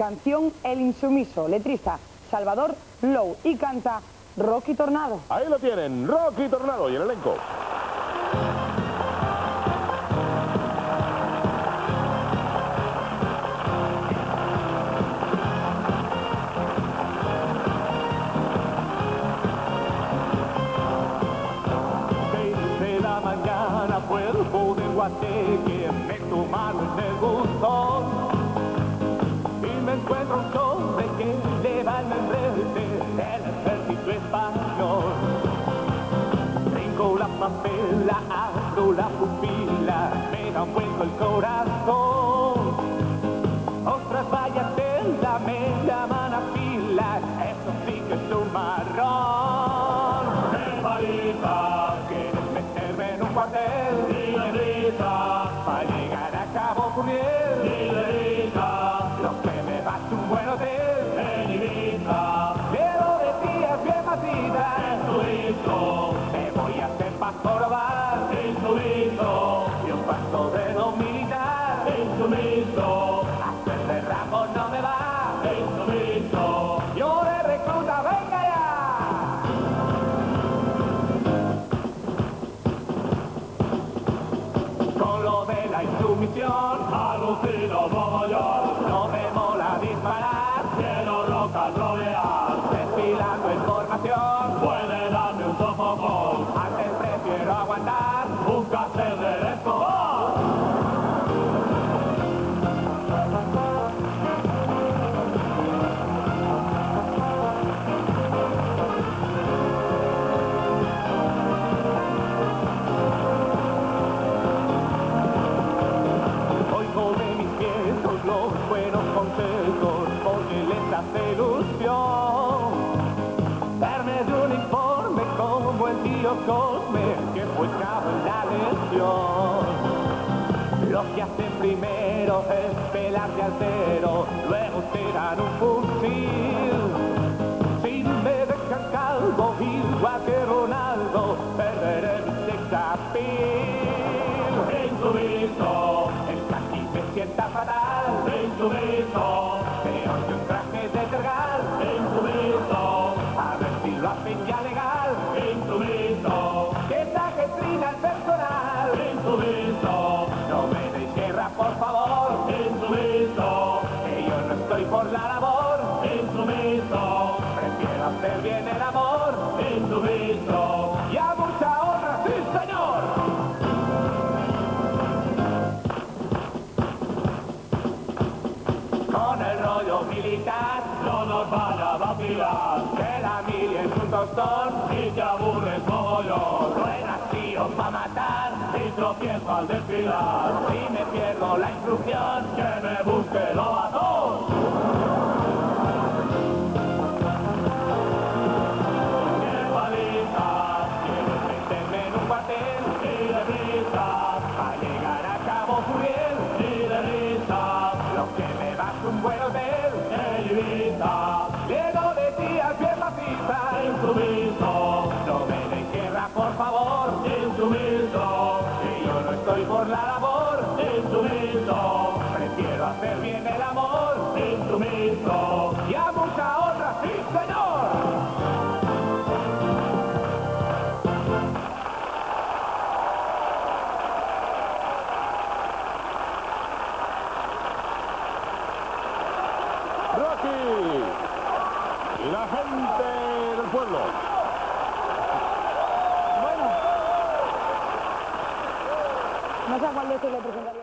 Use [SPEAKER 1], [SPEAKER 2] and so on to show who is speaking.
[SPEAKER 1] canción El Insumiso, letrista Salvador Low y canta Rocky Tornado.
[SPEAKER 2] Ahí lo tienen, Rocky Tornado y el elenco.
[SPEAKER 3] la mañana cuerpo de guateque me tomaron el me encuentro un hombre que le va en el ejército español Brinco la papela, abro la pupila, me da un vuelco el corazón Otras vallas en la me llaman a fila, eso sí que es un marrón ¡Qué paliza! ¿Quieres meterme en un cuartel? Para llegar a Cabo Curiel Alucino mogollón, no me mola disparar. Quiero rock and rollear, desfilando información. Puede darme un sofocón, antes prefiero aguantar en la legión Lo que hacen primero es pelarse al cero, luego te dan un fusil. Si me dejan calvo igual que Ronaldo, perderé mi sex appeal Insumiso, el casi me sienta fatal. Insumiso, hacer bien el amor Insumiso, y a mucha honra, sí señor. Con el rollo militar no nos van a vacilar. Que la mili es un tostón y te aburres mogollón no eras tío pa' matar y tropiezo al desfilar. Si me pierdo la instrucción que me busque lo batón amor insumiso y a mucha otra sí señor
[SPEAKER 2] Rocky y la gente del pueblo.
[SPEAKER 1] Bueno, no sé cuál le presentaría yo.